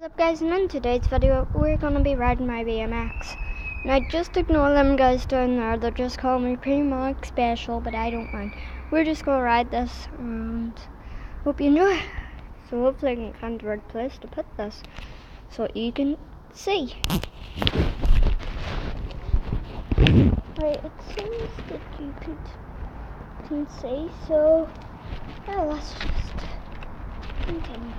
What's up guys and in today's video we're gonna be riding my BMX. Now just ignore them guys down there, they're just call me Primark special but I don't mind. We're just gonna ride this and hope you enjoy. So hopefully I can find the right place to put this so you can see. Right, it seems that you could can see so yeah let's just continue.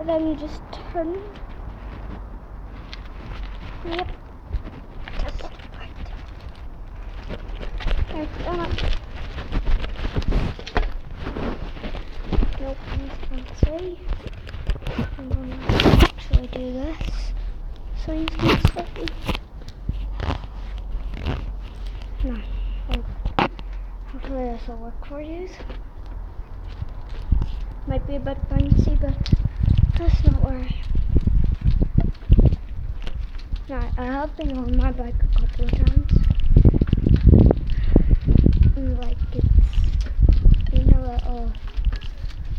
And then you just turn. Yep. Just right. It. Nope, you can't see. I'm gonna actually do this. So you can see. No. Hopefully this will work for you might be a bit bouncy, but that's not worry. Now, I have been on my bike a couple of times. And like it's been a little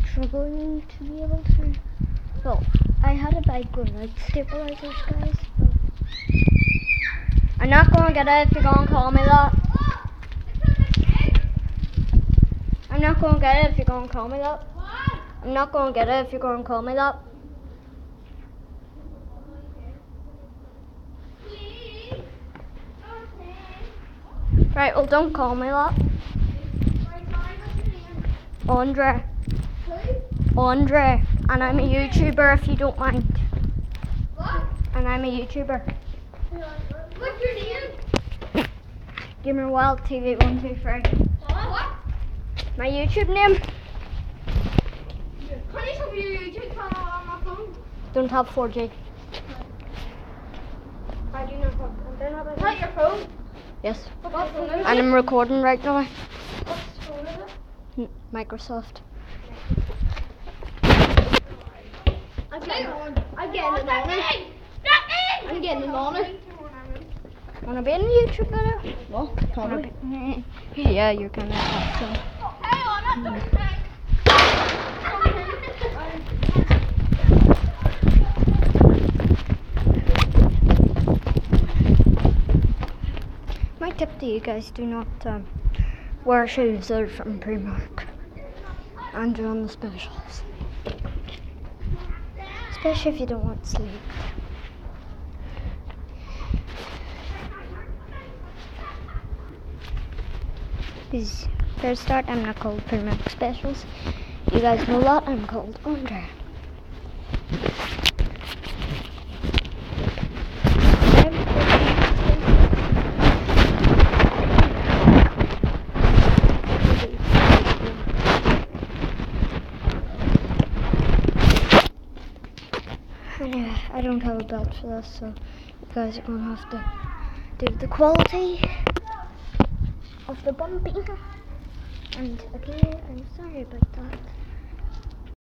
troubling to be able to. Well, I had a bike without stabilizers, guys. But I'm not gonna get it if you're gonna call me that. I'm not gonna get it if you're gonna call me that. I'm not to get it if you're to call me that. Right, well, don't call me that. Andre. Andre. And I'm a YouTuber if you don't mind. What? And I'm a YouTuber. What's your name? Gamer Wild TV 123. What? My YouTube name? Can you show me your YouTube channel on my phone? Don't have 4G. I do not have. I don't have Is that your phone? Yes. What phone is And? I'm recording right now. What phone is it? N- Microsoft. I'm getting on. I'm getting an honor. I'm getting an honor. Wanna be in a YouTube video? Well, be- yeah, you're gonna have to. Hey, honor. My tip to you guys: do not um, wear shoes that are from Primark and you're on the specials, especially if you don't want sleep. For a start, I'm not called Primark Specials. You guys know that I'm called Andre. Anyway, I don't have a belt for this, so you guys are gonna have to do the quality of the bumping. And again, I'm sorry about that.